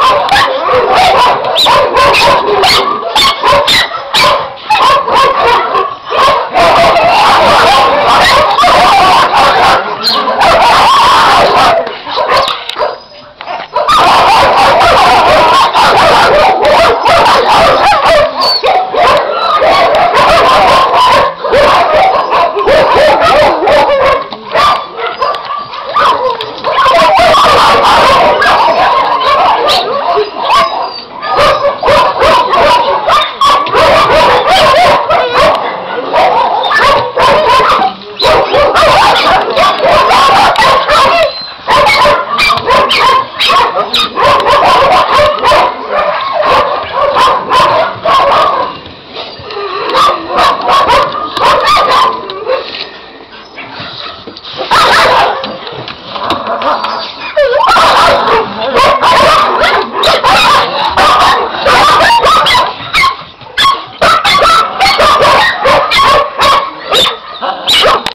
Oh,